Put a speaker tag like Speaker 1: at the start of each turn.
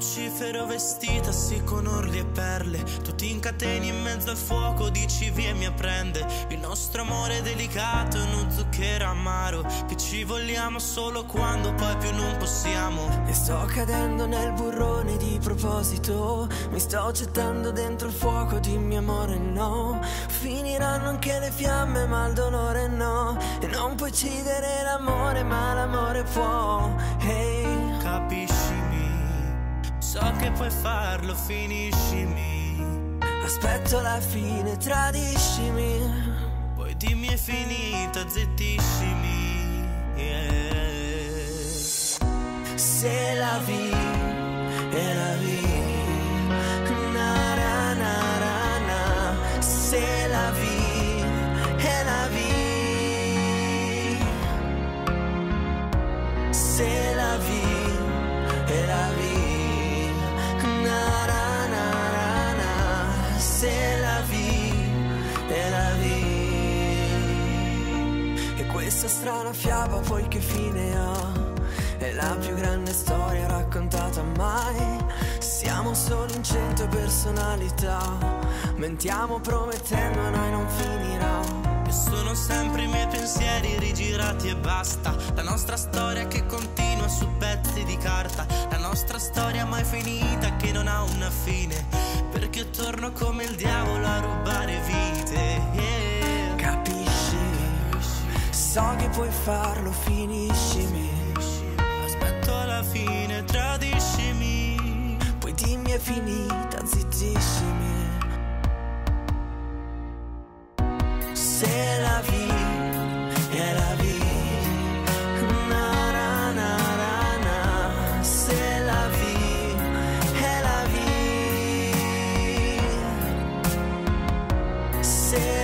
Speaker 1: Lucifero vestita sì con orli e perle. Tu ti incateni in mezzo al fuoco Dici vieni a prende Il nostro amore delicato è uno zucchero amaro Che ci vogliamo solo quando poi più non possiamo.
Speaker 2: E sto cadendo nel burrone di proposito. Mi sto gettando dentro il fuoco dimmi amore no. Finiranno anche le fiamme ma il dolore no. E non puoi uccidere l'amore ma l'amore può. Hey
Speaker 1: puoi farlo, finiscimi.
Speaker 2: Aspetto la fine, tradiscimi.
Speaker 1: Poi dimmi è finita, zittiscimi. Yeah.
Speaker 2: Se la vi, e la vi. Na, na, na, na, na. Se la vi, Se la vi, e la vi E questa strana fiaba poi che fine ha? È la più grande storia raccontata mai. Siamo solo in cento personalità. Mentiamo promettendo a noi non finirà.
Speaker 1: E sono sempre i miei pensieri rigirati e basta La nostra storia che continua su pezzi di carta La nostra storia mai finita che non ha una fine torno come il diavolo a rubare vite yeah.
Speaker 2: Capisci? So che puoi farlo, finiscimi.
Speaker 1: Aspetto alla fine, tradiscimi
Speaker 2: Poi dimmi è finita, zitti say